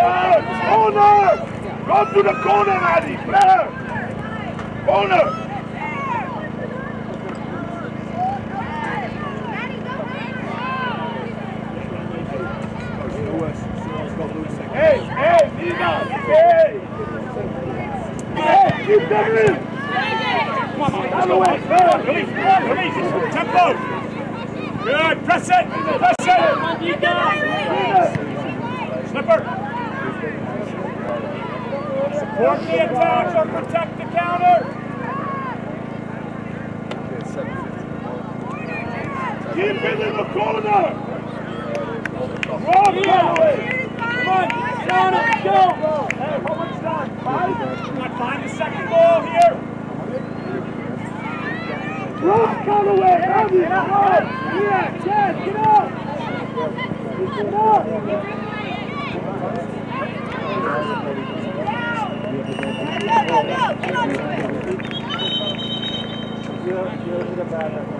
Player! Corner! Go to the corner, Maddie! Player! Corner! Hey, hey, Nina! Hey! Hey, keep them in! Come on, Molly. Out of the way! Player! Release, release. Tempo. Good. Press it. Press it. Slipper. Support the attack or protect the counter. Keep it in the corner! Rock Galloway! Come on. Down it. Go. Hey, how much time? Five? On. Find the second ball here. Rock Galloway! Abby, get up! Yeah, Chad, get up! Get up! Go, go, go! Get on to it!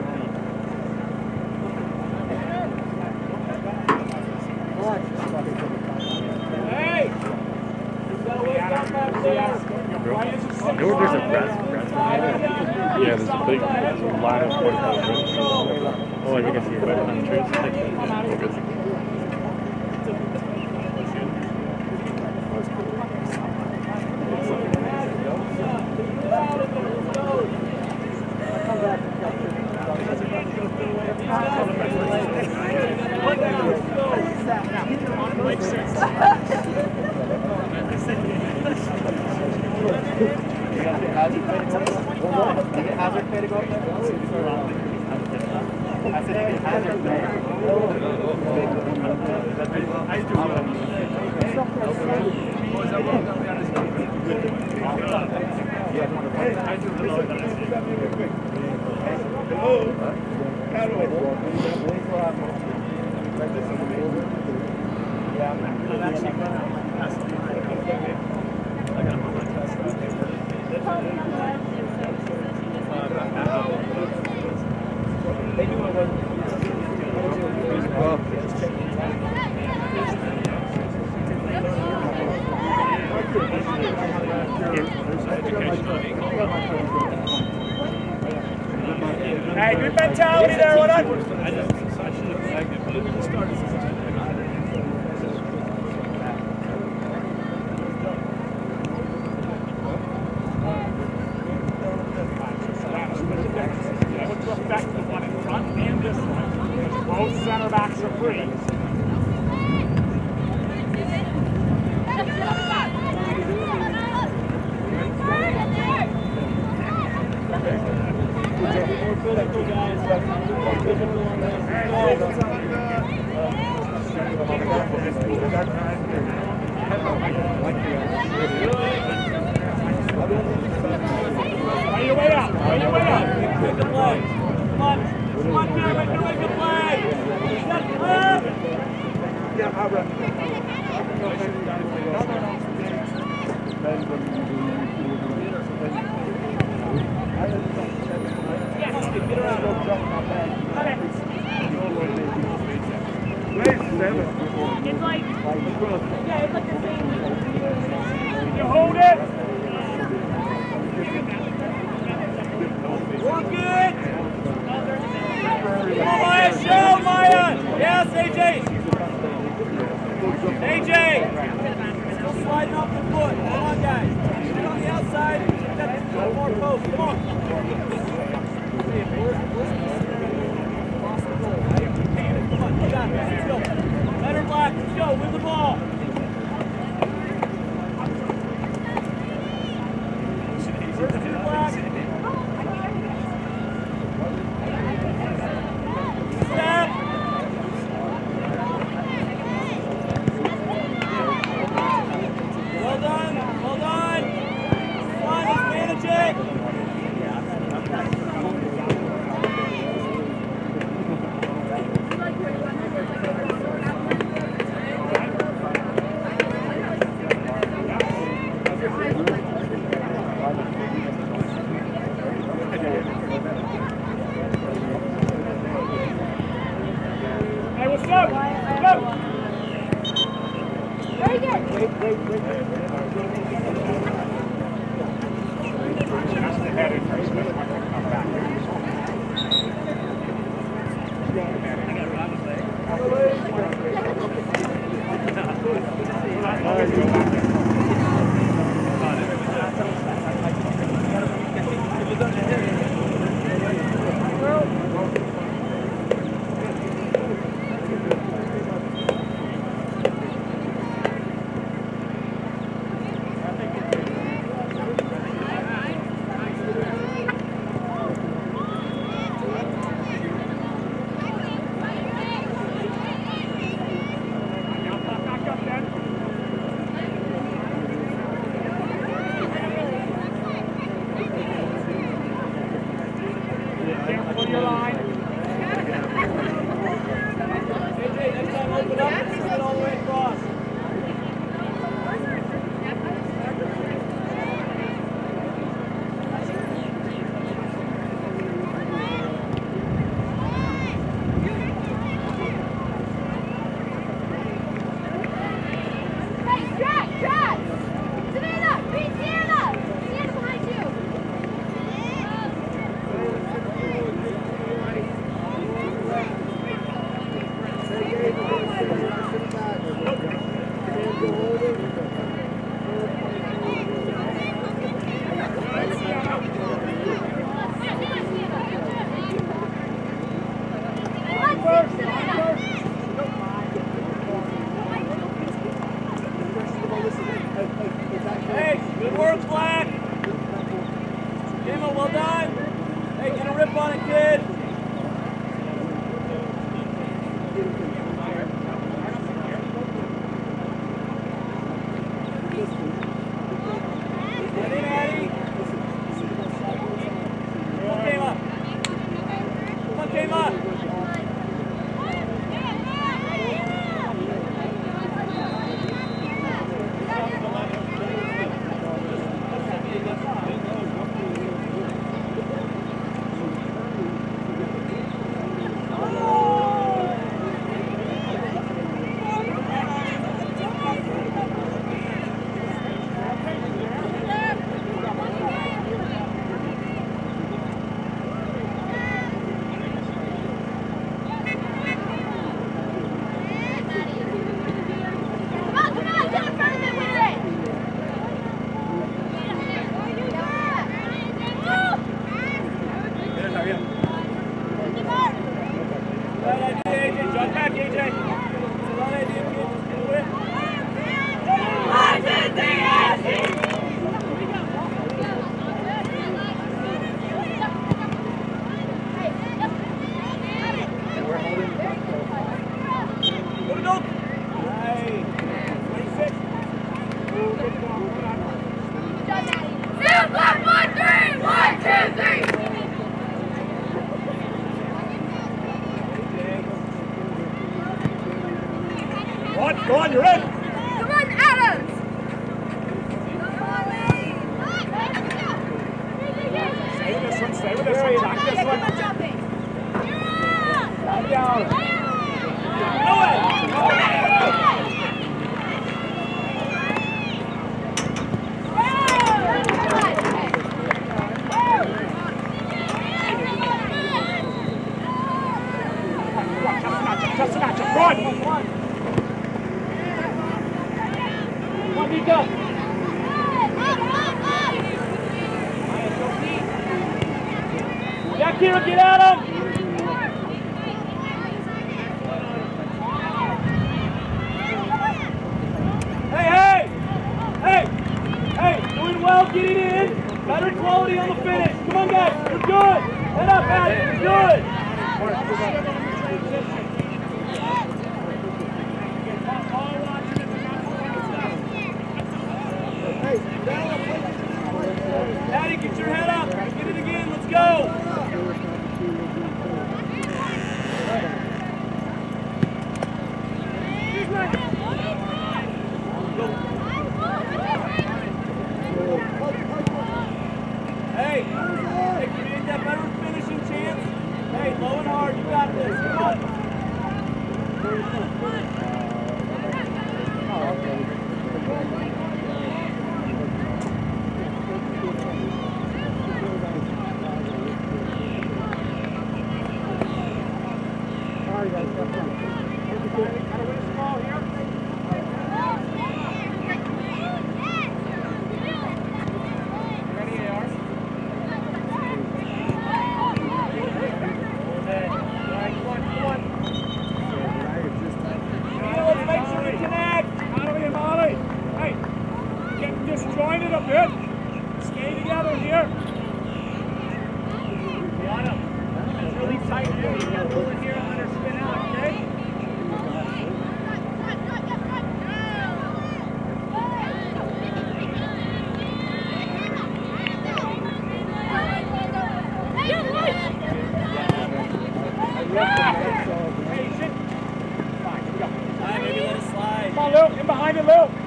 Find it, Luke.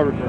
Recording?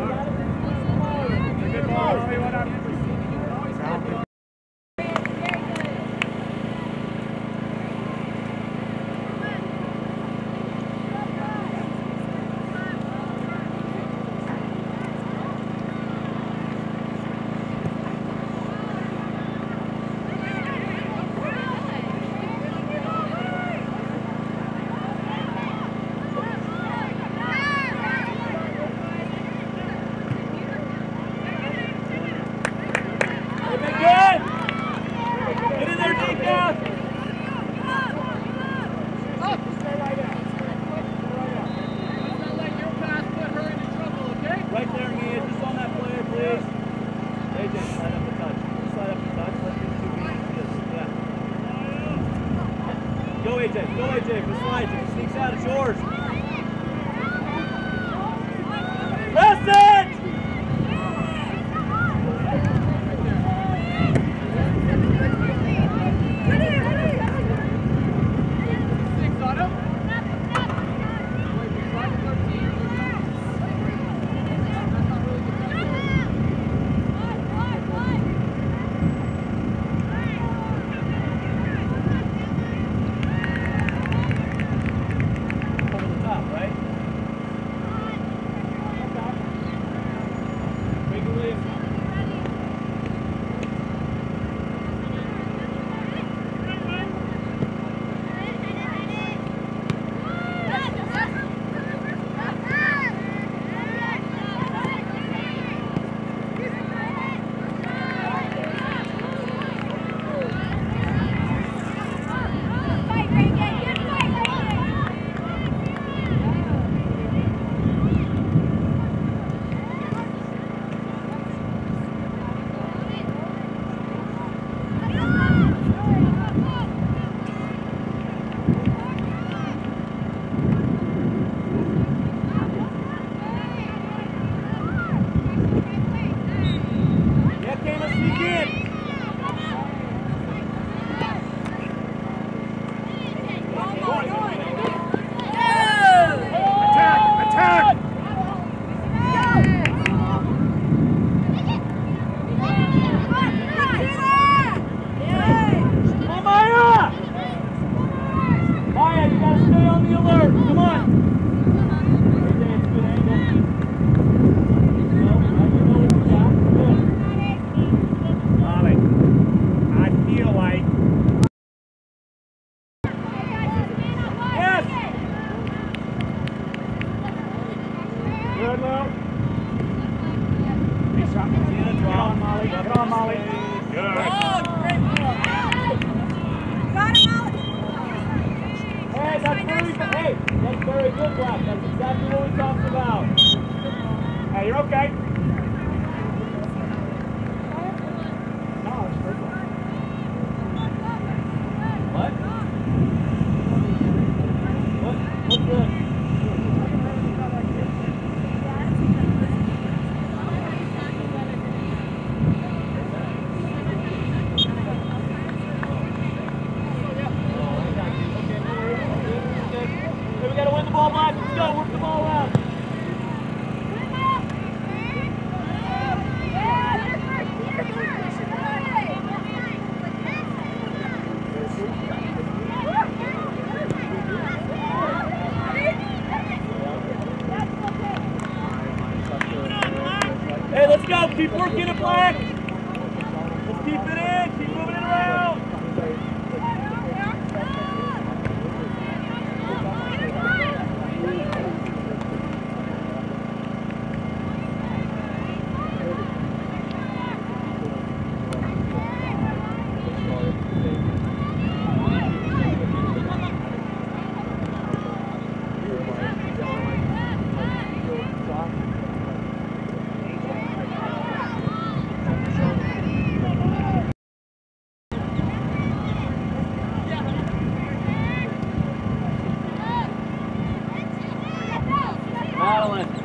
Madeline. Get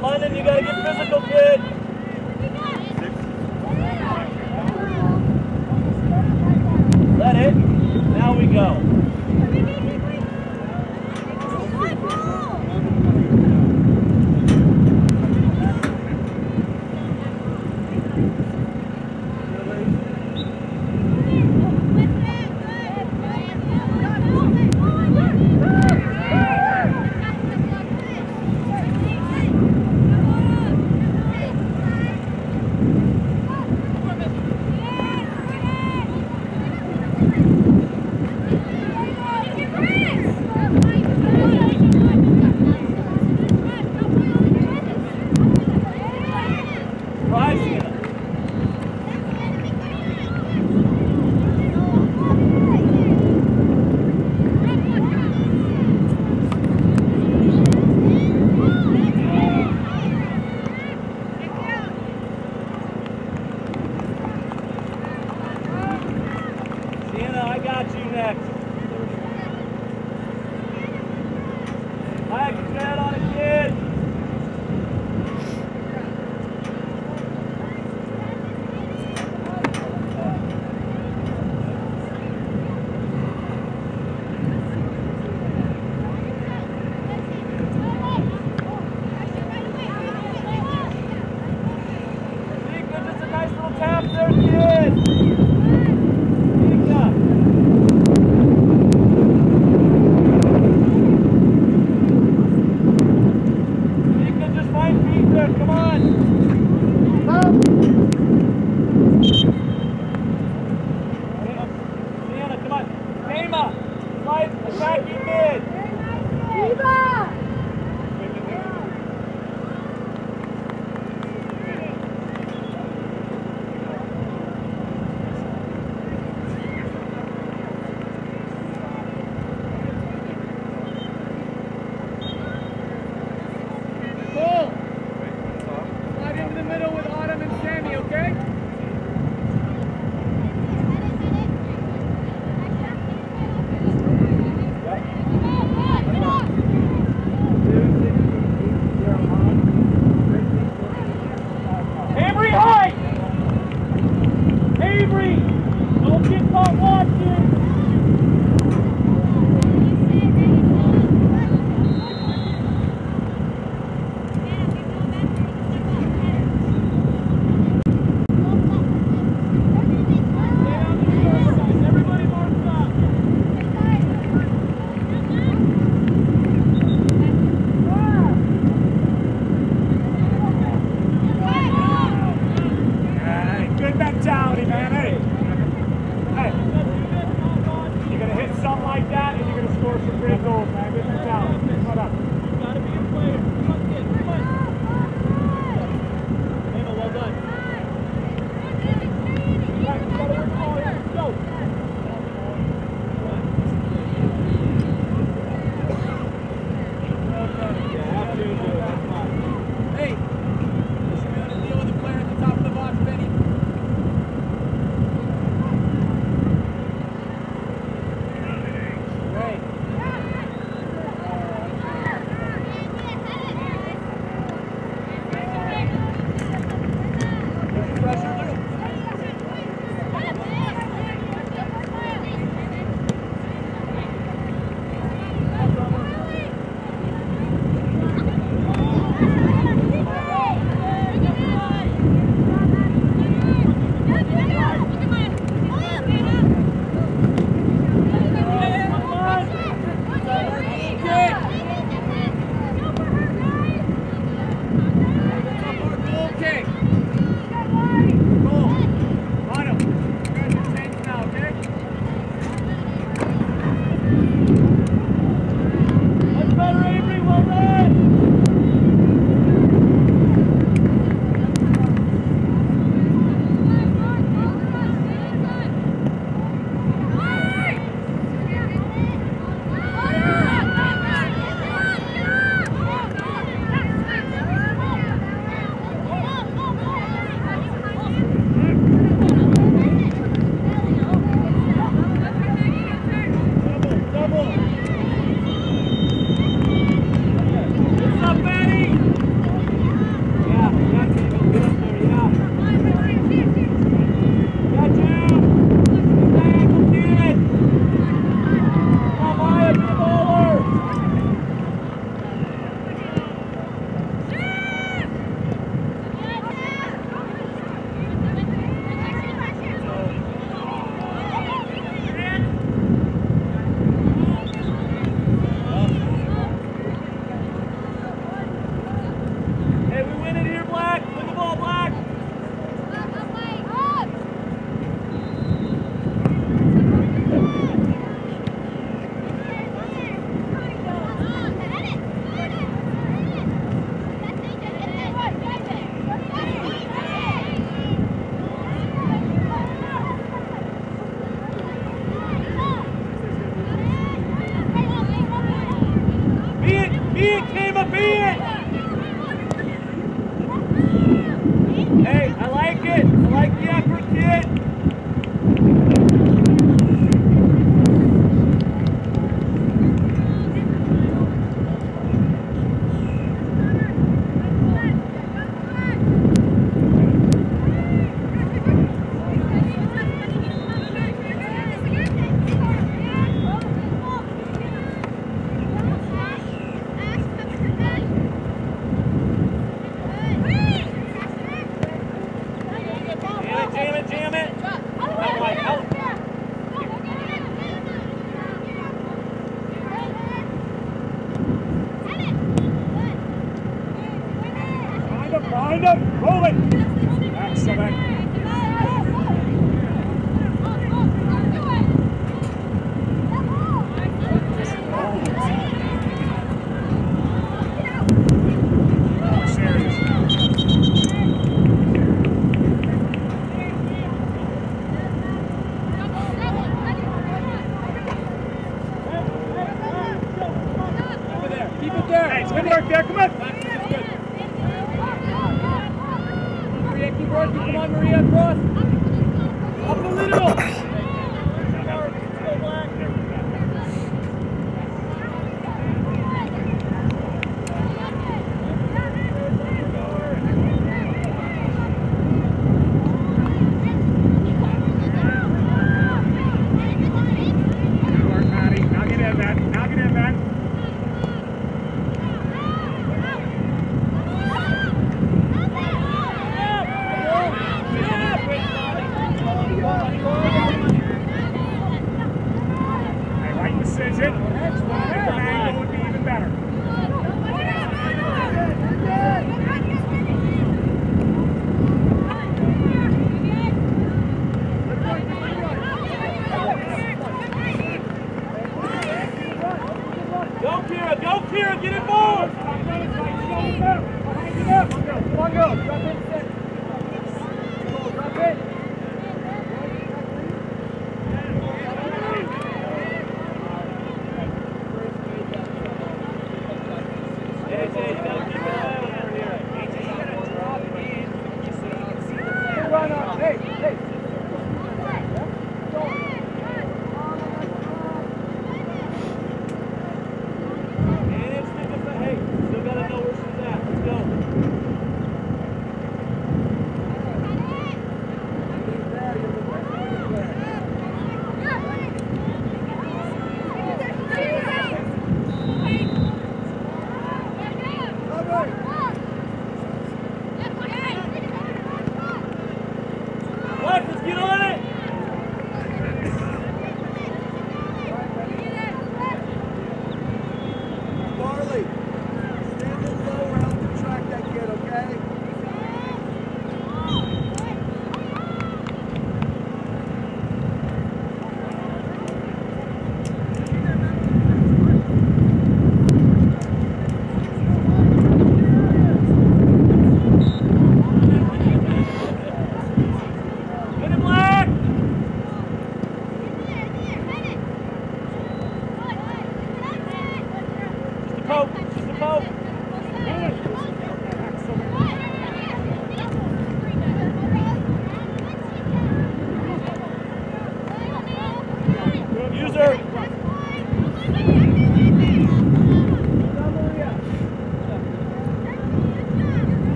meine Liga gibt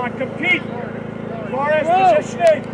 on, compete. Flores positioning.